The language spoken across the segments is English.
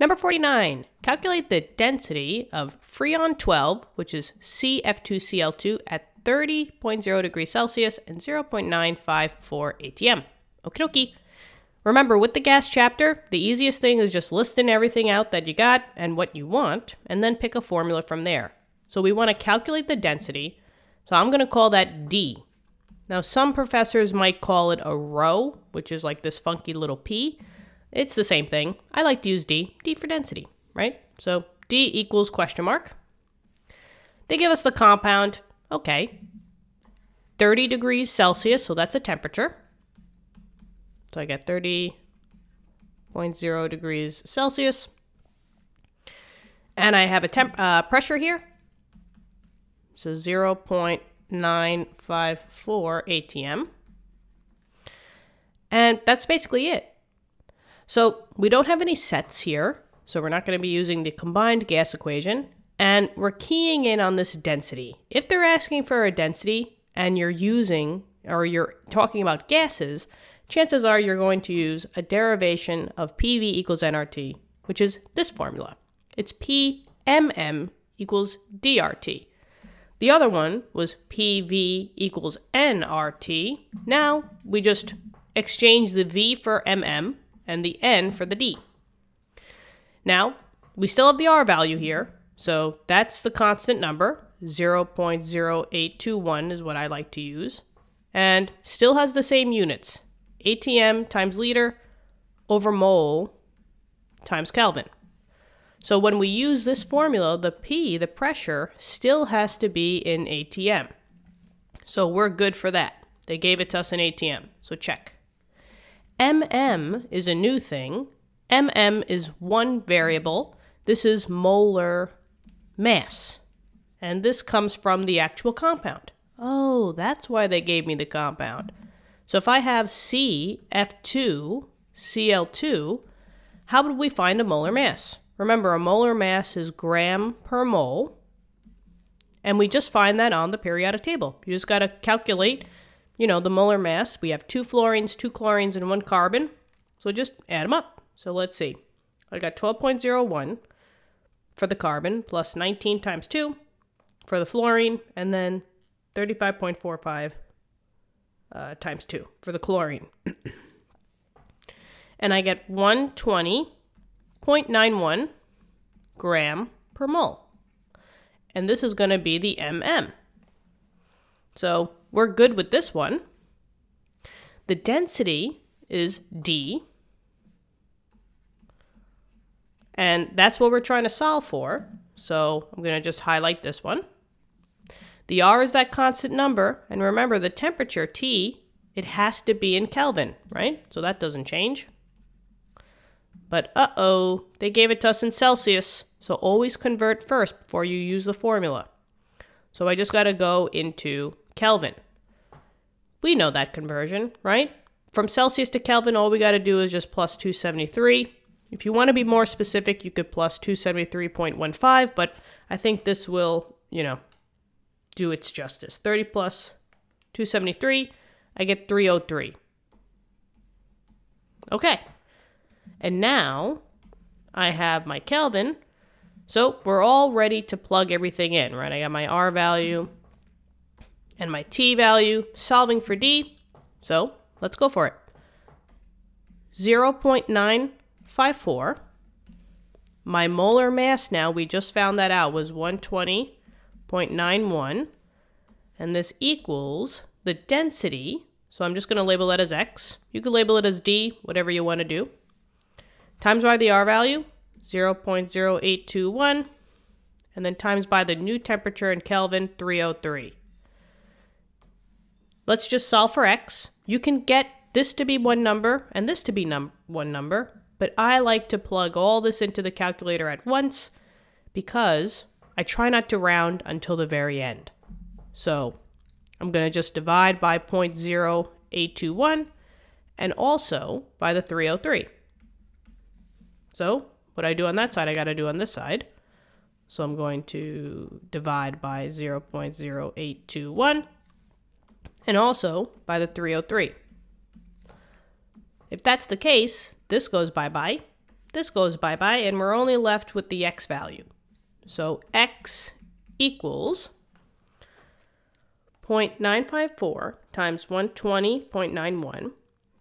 Number 49. Calculate the density of Freon 12, which is CF2Cl2, at 30.0 degrees Celsius and 0.954 ATM. Okie dokie. Remember, with the gas chapter, the easiest thing is just listing everything out that you got and what you want, and then pick a formula from there. So we want to calculate the density, so I'm going to call that D. Now, some professors might call it a rho, which is like this funky little P. It's the same thing. I like to use D, D for density, right? So D equals question mark. They give us the compound, okay, 30 degrees Celsius, so that's a temperature. So I get 30.0 degrees Celsius. And I have a temp uh, pressure here. So 0.954 ATM. And that's basically it. So we don't have any sets here, so we're not going to be using the combined gas equation, and we're keying in on this density. If they're asking for a density and you're using, or you're talking about gases, chances are you're going to use a derivation of PV equals nRT, which is this formula. It's PMM equals DRT. The other one was PV equals nRT. Now we just exchange the V for MM and the n for the d. Now, we still have the r value here, so that's the constant number. 0.0821 is what I like to use. And still has the same units. ATM times liter over mole times Kelvin. So when we use this formula, the P, the pressure, still has to be in ATM. So we're good for that. They gave it to us in ATM, so check. MM is a new thing. MM is one variable. This is molar mass. And this comes from the actual compound. Oh, that's why they gave me the compound. So if I have CF2, Cl2, how would we find a molar mass? Remember, a molar mass is gram per mole. And we just find that on the periodic table. You just got to calculate you know, the molar mass, we have two fluorines, two chlorines, and one carbon. So just add them up. So let's see. I got 12.01 for the carbon plus 19 times 2 for the fluorine, and then 35.45 uh, times 2 for the chlorine. and I get 120.91 gram per mole. And this is going to be the MM. So we're good with this one. The density is D. And that's what we're trying to solve for. So I'm going to just highlight this one. The R is that constant number. And remember, the temperature, T, it has to be in Kelvin, right? So that doesn't change. But uh-oh, they gave it to us in Celsius. So always convert first before you use the formula. So I just got to go into Kelvin. We know that conversion, right? From Celsius to Kelvin, all we got to do is just plus 273. If you want to be more specific, you could plus 273.15, but I think this will, you know, do its justice. 30 plus 273, I get 303. Okay. And now I have my Kelvin. So we're all ready to plug everything in, right? I got my R value, and my t value, solving for d. So let's go for it. 0.954. My molar mass now, we just found that out, was 120.91. And this equals the density. So I'm just going to label that as x. You could label it as d, whatever you want to do. Times by the r value, 0.0821. And then times by the new temperature in Kelvin, 303. Let's just solve for x. You can get this to be one number and this to be num one number, but I like to plug all this into the calculator at once because I try not to round until the very end. So I'm going to just divide by 0.0821 and also by the 303. So what I do on that side, I got to do on this side. So I'm going to divide by 0.0821 and also by the 303. if that's the case, this goes bye-bye, this goes bye-bye, and we're only left with the x value. So x equals 0.954 times 120.91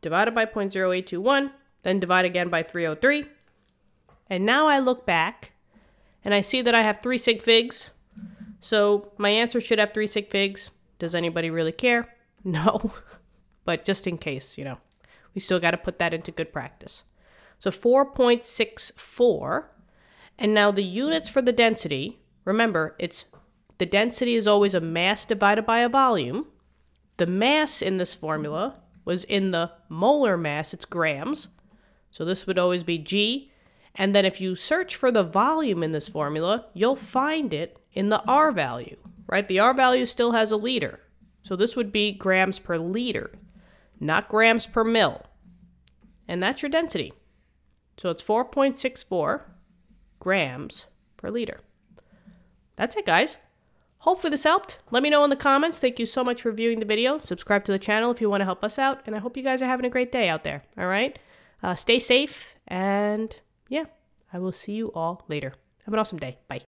divided by 0.0821, then divide again by 303. And now I look back and I see that I have three sig figs. So my answer should have three sig figs. Does anybody really care? No. but just in case, you know, we still got to put that into good practice. So 4.64. And now the units for the density, remember, it's the density is always a mass divided by a volume. The mass in this formula was in the molar mass, it's grams. So this would always be G. And then if you search for the volume in this formula, you'll find it in the R value, right? The R value still has a liter. So this would be grams per liter, not grams per mil. And that's your density. So it's 4.64 grams per liter. That's it, guys. Hopefully this helped. Let me know in the comments. Thank you so much for viewing the video. Subscribe to the channel if you want to help us out. And I hope you guys are having a great day out there. All right? Uh, stay safe. And I will see you all later. Have an awesome day. Bye.